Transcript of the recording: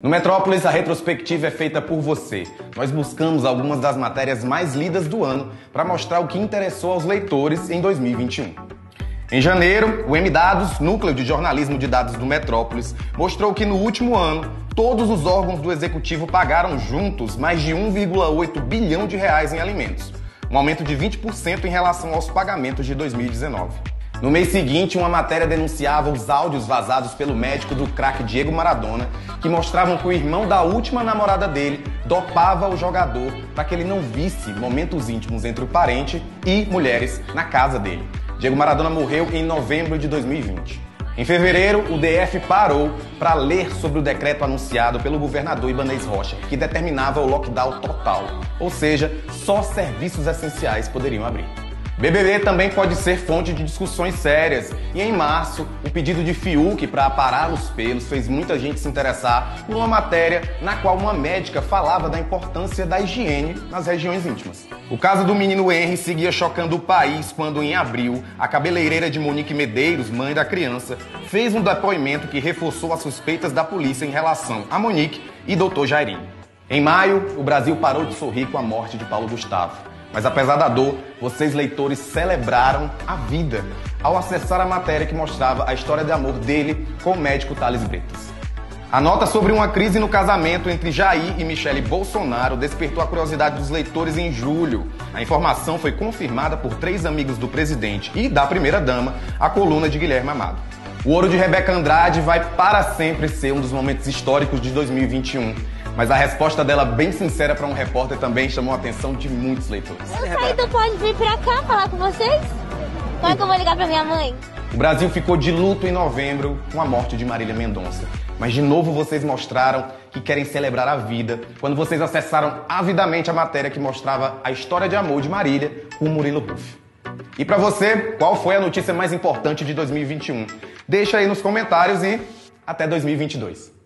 No Metrópolis, a retrospectiva é feita por você. Nós buscamos algumas das matérias mais lidas do ano para mostrar o que interessou aos leitores em 2021. Em janeiro, o MDados, Núcleo de Jornalismo de Dados do Metrópolis, mostrou que no último ano, todos os órgãos do executivo pagaram juntos mais de 1,8 bilhão de reais em alimentos, um aumento de 20% em relação aos pagamentos de 2019. No mês seguinte, uma matéria denunciava os áudios vazados pelo médico do craque Diego Maradona, que mostravam que o irmão da última namorada dele dopava o jogador para que ele não visse momentos íntimos entre o parente e mulheres na casa dele. Diego Maradona morreu em novembro de 2020. Em fevereiro, o DF parou para ler sobre o decreto anunciado pelo governador Ibanez Rocha, que determinava o lockdown total, ou seja, só serviços essenciais poderiam abrir. BBB também pode ser fonte de discussões sérias. E em março, o pedido de Fiuk para aparar os pelos fez muita gente se interessar por uma matéria na qual uma médica falava da importância da higiene nas regiões íntimas. O caso do menino Henry seguia chocando o país quando, em abril, a cabeleireira de Monique Medeiros, mãe da criança, fez um depoimento que reforçou as suspeitas da polícia em relação a Monique e Dr. Jairinho. Em maio, o Brasil parou de sorrir com a morte de Paulo Gustavo. Mas apesar da dor, vocês leitores celebraram a vida ao acessar a matéria que mostrava a história de amor dele com o médico Thales Bretas. A nota sobre uma crise no casamento entre Jair e Michele Bolsonaro despertou a curiosidade dos leitores em julho. A informação foi confirmada por três amigos do presidente e da primeira-dama, a coluna de Guilherme Amado. O ouro de Rebeca Andrade vai para sempre ser um dos momentos históricos de 2021 mas a resposta dela, bem sincera para um repórter, também chamou a atenção de muitos leitores. Eu saí do pode vir pra cá falar com vocês? Como é que eu vou ligar pra minha mãe? O Brasil ficou de luto em novembro com a morte de Marília Mendonça. Mas de novo vocês mostraram que querem celebrar a vida quando vocês acessaram avidamente a matéria que mostrava a história de amor de Marília com o Murilo Ruff. E para você, qual foi a notícia mais importante de 2021? Deixa aí nos comentários e até 2022.